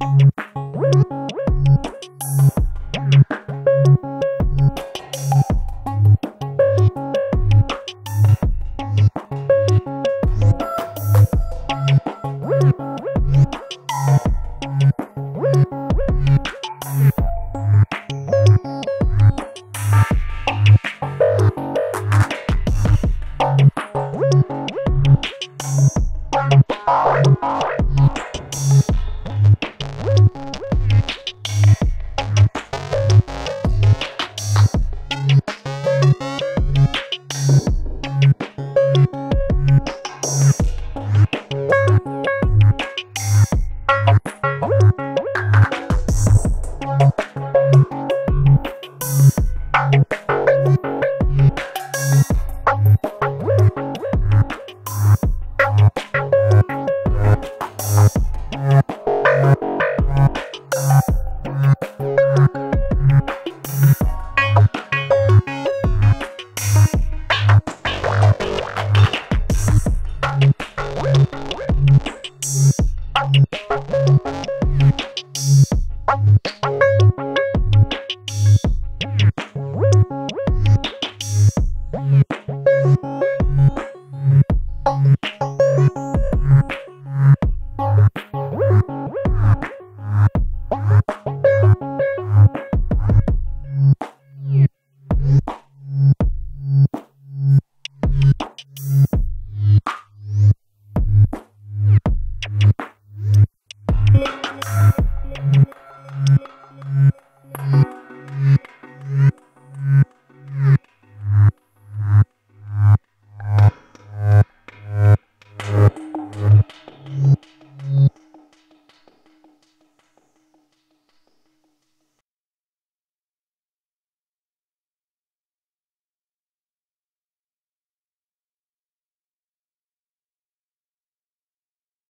you Bye.